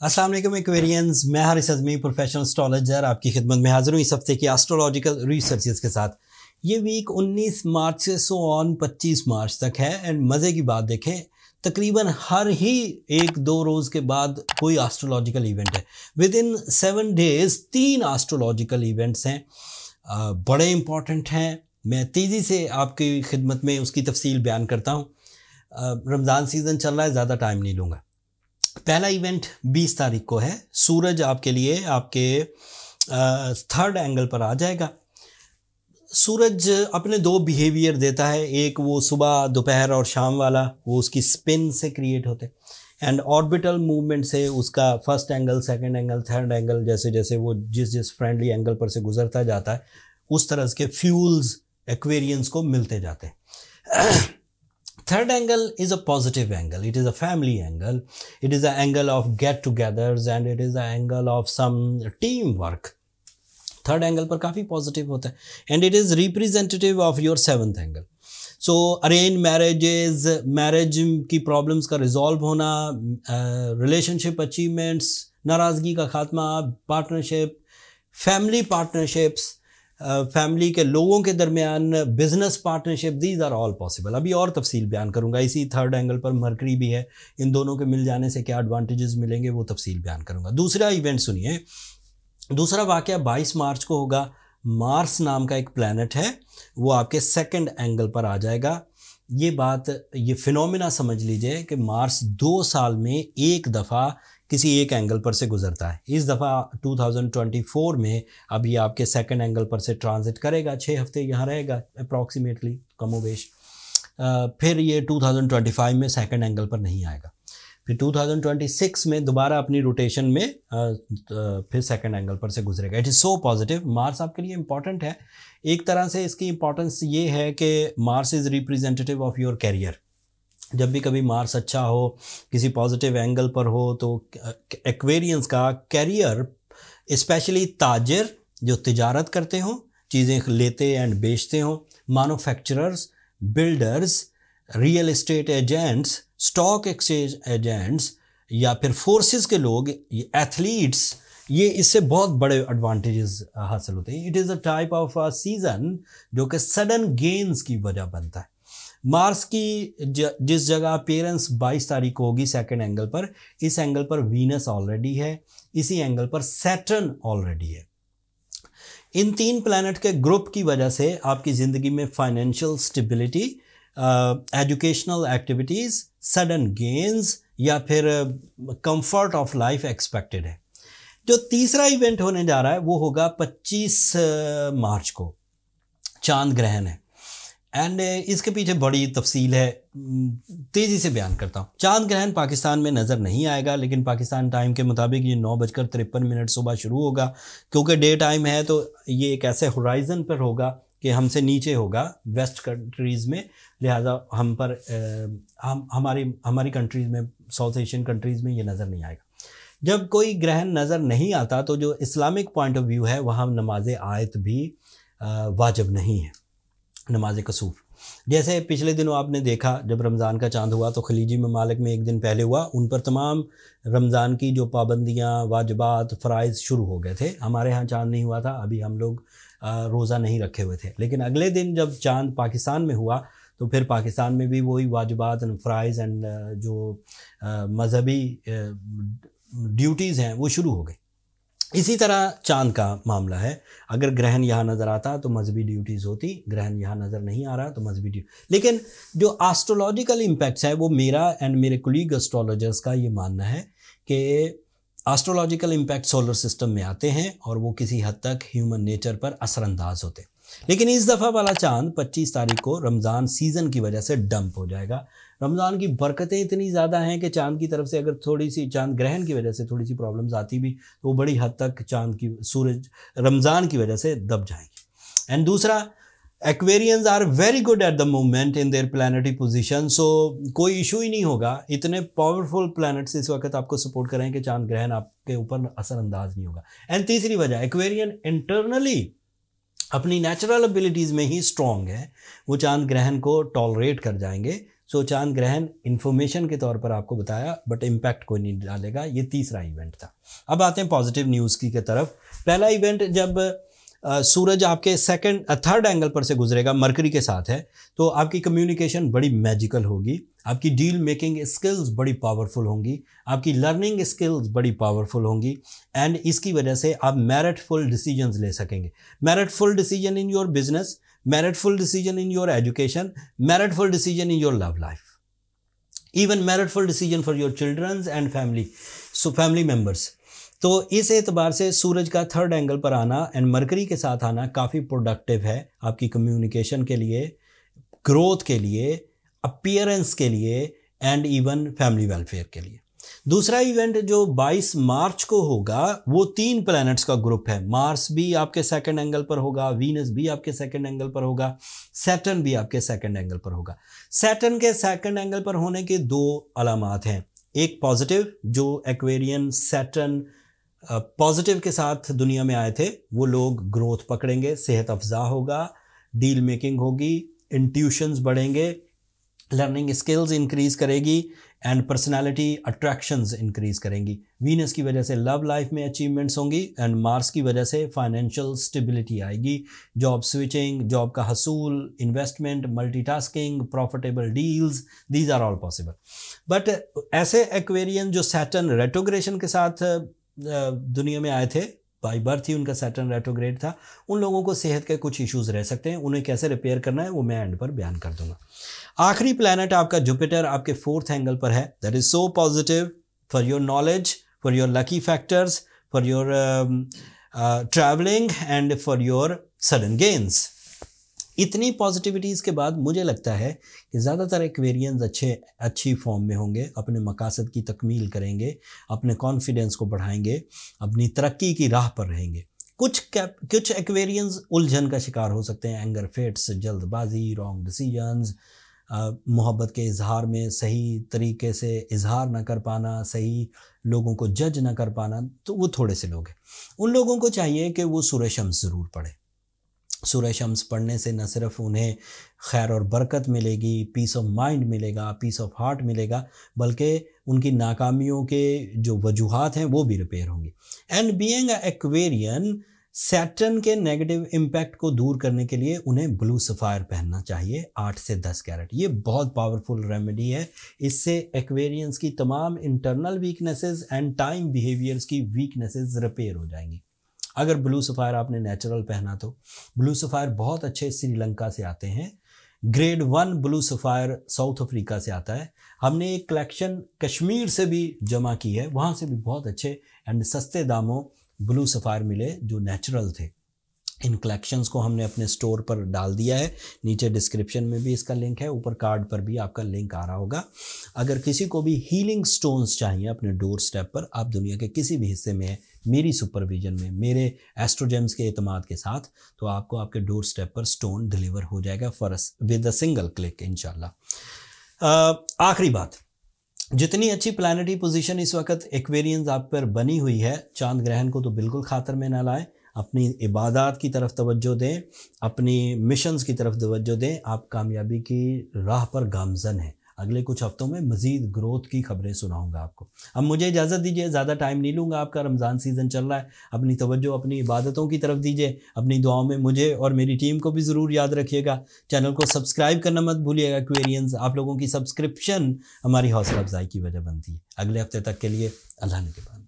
वालेकुम एक्वेरियंस मैं Haris Azmi professional astrologer आपकी खिदमत में हाजिर हूँ इस हफ़्ते की एस्ट्रोलॉजिकल रिसर्चेस के साथ। ये वीक 19 मार्च से सो ऑन 25 मार्च तक है एंड मज़े की बात देखें, तकरीबन हर ही एक दो रोज़ के बाद कोई एस्ट्रोलॉजिकल इवेंट है। विद इन सेवन डेज़ तीन एस्ट्रोलॉजिकल इवेंट्स हैं। बड़े इंपॉर्टेंट हैं। मैं तेज़ी से आपकी खिदमत में उसकी तफसील बयान करता हूँ। रमज़ान सीज़न चल रहा है, ज़्यादा टाइम नहीं लूँगा। पहला इवेंट 20 तारीख को है। सूरज आपके लिए आपके थर्ड एंगल पर आ जाएगा। सूरज अपने दो बिहेवियर देता है। एक वो सुबह, दोपहर और शाम वाला, वो उसकी स्पिन से क्रिएट होते एंड ऑर्बिटल मूवमेंट से उसका first angle, second angle, third angle जैसे जैसे वो जिस जिस फ्रेंडली एंगल पर से गुजरता जाता है, उस तरह के फ्यूल्स एक्वेरियंस को मिलते जाते हैं Third angle is a positive angle. It is a family angle. It is an angle of get-togethers and it is an angle of some teamwork. Third angle पर काफ़ी पॉजिटिव होता है and it is representative of your seventh angle so arrange marriages marriage की problems का resolve होना relationship uh, achievements नाराज़गी का खात्मा पार्टनरशिप फैमिली पार्टनरशिप्स फैमिली के लोगों के दरमियान business partnership these are all possible अभी और तफसील बयान करूँगा। इसी थर्ड एंगल पर मरकरी भी है। इन दोनों के मिल जाने से क्या एडवांटेजेस मिलेंगे, वो तफसील बयान करूँगा। दूसरा इवेंट सुनिए। दूसरा वाक़ 22 मार्च को होगा। मार्स नाम का एक प्लानट है। वो आपके सेकंड एंगल पर आ जाएगा। ये बात, ये फिनोमिना समझ लीजिए कि मार्स दो साल में एक दफ़ा किसी एक एंगल पर से गुजरता है। इस दफ़ा 2024 में अभी आपके सेकंड एंगल पर से ट्रांजिट करेगा छः हफ़्ते यहाँ रहेगा अप्रॉक्सीमेटली कमोवेश फिर ये 2025 में सेकंड एंगल पर नहीं आएगा। फिर 2026 में दोबारा अपनी रोटेशन में फिर सेकंड एंगल पर से गुजरेगा। It is so positive Mars आपके लिए इंपॉर्टेंट है। एक तरह से इसकी इंपॉर्टेंस ये है कि Mars is representative of your career जब भी कभी मार्स अच्छा हो, किसी पॉजिटिव एंगल पर हो तो एक्वेरियंस का कैरियर, स्पेशली ताजर, जो तजारत करते हों, चीज़ें लेते एंड बेचते हों manufacturers builders real estate agents stock exchange agents या फिर फोर्सेस के लोग एथलीट्स ये इससे बहुत बड़े एडवांटेजेस हासिल होते हैं। It is a type of season जो कि सडन गेन्स की वजह बनता है। मार्स की ज, जिस जगह अपेयरेंस 22 तारीख को होगी सेकेंड एंगल पर इस एंगल पर वीनस ऑलरेडी है इसी एंगल पर सैटर्न ऑलरेडी है। इन तीन प्लैनेट के ग्रुप की वजह से आपकी ज़िंदगी में financial stability educational activities sudden gains या फिर कंफर्ट ऑफ़ लाइफ एक्सपेक्टेड है। जो तीसरा इवेंट होने जा रहा है वो होगा 25 मार्च को। चाँद ग्रहण है। एंड uh, इसके पीछे बड़ी तफसील है। तेज़ी से बयान करता हूँ। चाँद ग्रहण पाकिस्तान में नज़र नहीं आएगा लेकिन पाकिस्तान टाइम के मुताबिक ये नौ बजकर तिरपन मिनट सुबह शुरू होगा। क्योंकि डे टाइम है तो ये एक ऐसे होराइजन पर होगा कि हमसे नीचे होगा वेस्ट कंट्रीज़ में। लिहाजा हम पर हम हमारी हमारी कंट्रीज़ में साउथ एशियन कंट्रीज़ में ये नज़र नहीं आएगा। जब कोई ग्रहण नज़र नहीं आता तो जो इस्लामिक पॉइंट ऑफ़ व्यू है वहाँ नमाज़ आयत भी वाजब नहीं है। नमाज़ कसूर। जैसे पिछले दिनों आपने देखा, जब रमज़ान का चाँद हुआ तो खलीजी ममालिक में एक दिन पहले हुआ, उन पर तमाम रमज़ान की जो पाबंदियाँ, वाजबात, फ़राइज़ शुरू हो गए थे। हमारे यहाँ चाँद नहीं हुआ था, अभी हम लोग रोज़ा नहीं रखे हुए थे। लेकिन अगले दिन जब चाँद पाकिस्तान में हुआ तो फिर पाकिस्तान में भी वही वाजबात एंड फ़राइज़ एंड जो मज़हबी ड्यूटीज़ हैं, वो शुरू हो गई। इसी तरह चाँद का मामला है। अगर ग्रहण यहाँ नज़र आता तो मजहबी ड्यूटीज़ होती, ग्रहण यहाँ नज़र नहीं आ रहा तो मजहबी ड्यूटी लेकिन जो आस्ट्रोलॉजिकल इम्पैक्ट्स है वो मेरा एंड मेरे कुलीग एस्ट्रोलॉजर्स का ये मानना है कि एस्ट्रोलॉजिकल इम्पैक्ट सोलर सिस्टम में आते हैं और वो किसी हद तक ह्यूमन नेचर पर असरअंदाज होते हैं। लेकिन इस दफ़ा वाला चाँद 25 तारीख को रमज़ान सीज़न की वजह से डंप हो जाएगा। रमज़ान की बरकतें इतनी ज़्यादा हैं कि चाँद की तरफ़ से अगर थोड़ी सी चाँद ग्रहण की वजह से थोड़ी सी प्रॉब्लम्स आती भी तो वो बड़ी हद तक चाँद की सूरज, रमज़ान की वजह से दब जाएँगी। एंड दूसरा Aquarians are very good at the moment in their planetary position so कोई इशू ही नहीं होगा। इतने पावरफुल प्लानट्स इस वक्त आपको सपोर्ट करें कि चाँद ग्रहण आपके ऊपर असरअंदाज नहीं होगा। एंड तीसरी वजह एक्वेरियन इंटरनली अपनी नेचुरल एबिलिटीज़ में ही स्ट्रॉन्ग है, वो चाँद ग्रहण को टॉलरेट कर जाएँगे। सो चाँद ग्रहण इन्फॉर्मेशन के तौर पर आपको बताया बट इम्पैक्ट कोई नहीं डालेगा। ये तीसरा इवेंट था। अब आते हैं पॉजिटिव न्यूज़ की के तरफ़। पहला इवेंट जब सूरज आपके सेकंड थर्ड एंगल पर से गुजरेगा मरकरी के साथ है तो आपकी कम्युनिकेशन बड़ी मैजिकल होगी, आपकी डील मेकिंग स्किल्स बड़ी पावरफुल होंगी, आपकी लर्निंग स्किल्स बड़ी पावरफुल होंगी एंड इसकी वजह से आप मेरिटफुल डिसीजंस ले सकेंगे। Meritful decision in your business meritful decision in your education meritful decision in your love life even meritful decision for your childrens and family so family members तो इस एतबार से सूरज का थर्ड एंगल पर आना and mercury के साथ आना काफ़ी प्रोडक्टिव है आपकी कम्युनिकेशन के लिए ग्रोथ के लिए अपियरेंस के लिए एंड इवन फैमिली वेलफेयर के लिए. दूसरा इवेंट जो 22 मार्च को होगा, वो तीन प्लैनेट्स का ग्रुप है. मार्स भी आपके सेकंड एंगल पर होगा वीनस भी आपके सेकंड एंगल पर होगा सैटर्न भी आपके सेकंड एंगल पर होगा. सैटर्न के सेकंड एंगल पर होने के दो अलामत हैं. एक पॉजिटिव जो एक्वेरियन सैटर्न पॉजिटिव के साथ दुनिया में आए थे, वो लोग ग्रोथ पकड़ेंगे, सेहत अफजा होगा डील मेकिंग होगी इंट्यूशंस बढ़ेंगे लर्निंग स्किल्स इंक्रीज करेगी एंड पर्सनालिटी अट्रैक्शंस इंक्रीज करेंगी। वीनस की वजह से लव लाइफ में अचीवमेंट्स होंगी एंड मार्स की वजह से फाइनेंशियल स्टेबिलिटी आएगी। जॉब स्विचिंग जॉब का हसूल investment multitasking profitable deals these are all possible but ऐसे एक्वेरियन जो सैटन रेटोग्रेशन के साथ दुनिया में आए थे, बाई बर्थ ही उनका सैटर्न रेट्रोग्रेड था। उन लोगों को सेहत के कुछ इश्यूज़ रह सकते हैं, उन्हें कैसे रिपेयर करना है, वो मैं एंड पर बयान कर दूँगा। आखिरी प्लानट आपका जुपिटर आपके फोर्थ एंगल पर है। That is so positive for your knowledge for your lucky factors for your travelling and for your sudden gains इतनी पॉजिटिविटीज़ के बाद मुझे लगता है कि ज़्यादातर एक्वेरियंस अच्छे, अच्छी फॉर्म में होंगे, अपने मकासद की तकमील करेंगे, अपने कॉन्फिडेंस को बढ़ाएँगे, अपनी तरक्की की राह पर रहेंगे। कुछ कैप कुछ एक्वेरियंस उलझन का शिकार हो सकते हैं। एंगर फेट्स जल्दबाजी रॉन्ग डिसीजंस मोहब्बत के इजहार में सही तरीके से इजहार ना कर पाना, सही लोगों को जज ना कर पाना तो वो थोड़े से लोग हैं। उन लोगों को चाहिए कि वो सुर शम्स ज़रूर पढ़े। सूर्य शम्स पढ़ने से न सिर्फ़ उन्हें खैर और बरकत मिलेगी पीस ऑफ़ माइंड मिलेगा पीस ऑफ़ हार्ट मिलेगा, बल्कि उनकी नाकामियों के जो वजूहत हैं, वो भी रिपेयर होंगी। एंड बीइंग एक्वेरियन सैटन के नेगेटिव इम्पैक्ट को दूर करने के लिए उन्हें ब्लू सफ़ायर पहनना चाहिए, आठ से दस कैरेट। ये बहुत पावरफुल रेमेडी है। इससे एक्वेरियंस की तमाम internal weaknesses and time behaviours की वीकनेसेस रिपेयर हो जाएँगी। अगर ब्लू सफ़ायर आपने नेचुरल पहना तो। ब्लू सफ़ायर बहुत अच्छे श्रीलंका से आते हैं। Grade one blue sapphire South Africa से आता है। हमने एक कलेक्शन कश्मीर से भी जमा की है। वहाँ से भी बहुत अच्छे एंड सस्ते दामों ब्लू सफ़ायर मिले जो नेचुरल थे। इन कलेक्शंस को हमने अपने स्टोर पर डाल दिया है। नीचे डिस्क्रिप्शन में भी इसका लिंक है, ऊपर कार्ड पर भी आपका लिंक आ रहा होगा। अगर किसी को भी हीलिंग स्टोन्स चाहिए अपने डोर स्टेप पर, आप दुनिया के किसी भी हिस्से में, मेरी सुपरविजन में, मेरे एस्ट्रोजेम्स के अतमाद के साथ तो आपको आपके डोर स्टेप पर स्टोन डिलीवर हो जाएगा for with a single click इनशाला आखिरी बात। जितनी अच्छी प्लानिटी पोजीशन इस वक्त एक्वेरियंस आप पर बनी हुई है, चाँद ग्रहण को तो बिल्कुल खातर में ना लाए। अपनी इबादत की तरफ़ तवज्जो दें, अपनी मिशंस की तरफ़ तवज्जो दें, आप कामयाबी की राह पर गामजन हैं। अगले कुछ हफ्तों में मज़ीद ग्रोथ की खबरें सुनाऊँगा आपको। अब मुझे इजाज़त दीजिए, ज़्यादा टाइम नहीं लूँगा आपका, रमज़ान सीज़न चल रहा है। अपनी तवज्जो, अपनी इबादतों की तरफ़ दीजिए। अपनी दुआओं में मुझे और मेरी टीम को भी ज़रूर याद रखिएगा। चैनल को सब्सक्राइब करना मत भूलिएगा क्वेरियंस आप लोगों की सब्सक्रिप्शन हमारी हौसला अफजाई की वजह बनती है। अगले हफ़्ते तक के लिए अल्लाह ने के बाद